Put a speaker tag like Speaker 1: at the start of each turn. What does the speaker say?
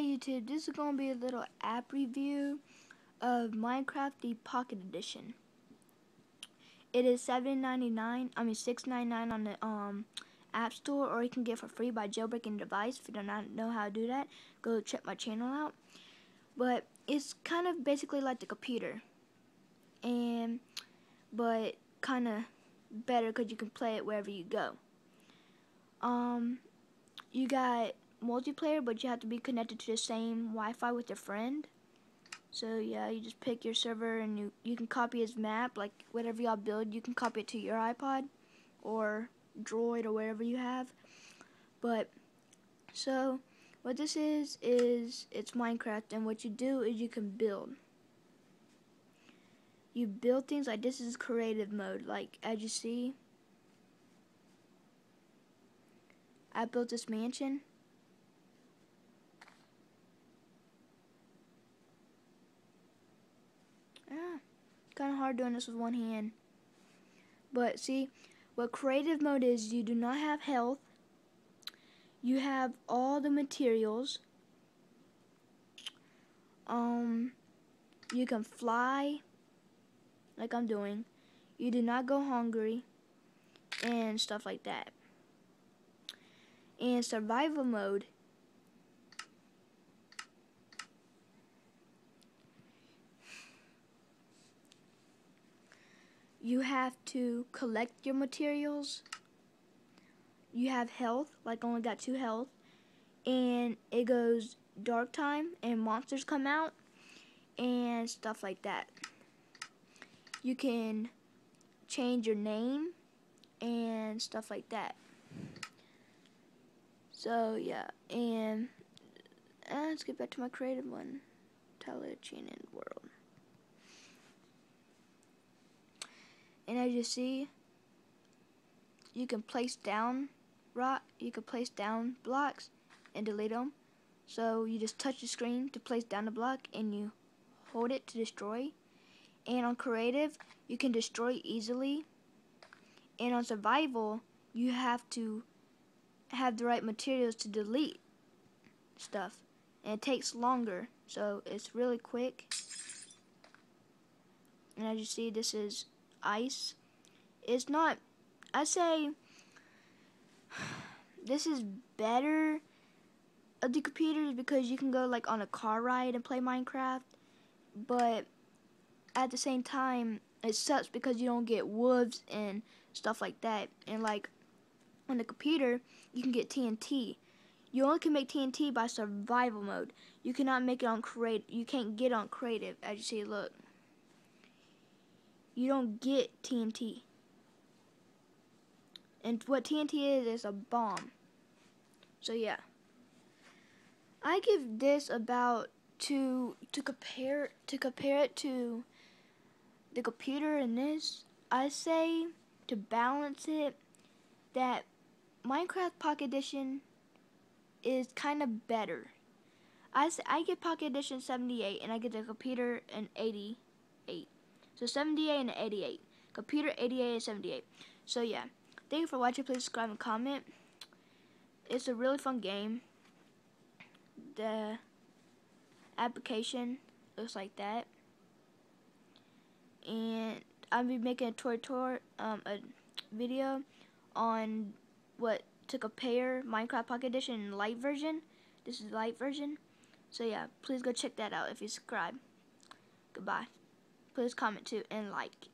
Speaker 1: Hey YouTube, this is going to be a little app review of Minecraft the Pocket Edition. It is $7.99, I mean $6.99 on the um, App Store, or you can get for free by jailbreaking the device. If you do not know how to do that, go check my channel out. But it's kind of basically like the computer, and but kind of better because you can play it wherever you go. Um, you got multiplayer, but you have to be connected to the same Wi-Fi with your friend. So yeah, you just pick your server and you you can copy his map, like whatever y'all build, you can copy it to your iPod or Droid or whatever you have. But so what this is is it's Minecraft, and what you do is you can build. You build things like this is creative mode, like as you see. I built this mansion kind of hard doing this with one hand. But see, what creative mode is, you do not have health. You have all the materials. Um, you can fly, like I'm doing. You do not go hungry, and stuff like that. In survival mode, you have to collect your materials. You have health, like only got two health. And it goes dark time and monsters come out and stuff like that. You can change your name and stuff like that. So yeah, and uh, let's get back to my creative one. Telechain world. And as you see, you can place down rock, you can place down blocks and delete them. So you just touch the screen to place down the block and you hold it to destroy. And on creative, you can destroy easily. And on survival, you have to have the right materials to delete stuff. And it takes longer, so it's really quick. And as you see, this is ice. It's not, I say, this is better of the computers because you can go like on a car ride and play Minecraft, but at the same time, it sucks because you don't get wolves and stuff like that. And like on the computer, you can get TNT. You only can make TNT by survival mode. You cannot make it on creative. You can't get on creative. As you see, look you don't get TNT. And what TNT is is a bomb. So yeah. I give this about to to compare to compare it to the computer and this, I say to balance it that Minecraft Pocket Edition is kind of better. I, say, I get Pocket Edition 78 and I get the computer an 88. So 78 and 88. Computer 88 and 78. So yeah. Thank you for watching. Please subscribe and comment. It's a really fun game. The application looks like that. And I'll be making a tour tour um, a video on what to compare Minecraft Pocket Edition and Lite version. This is Lite version. So yeah, please go check that out if you subscribe. Goodbye please comment too and like.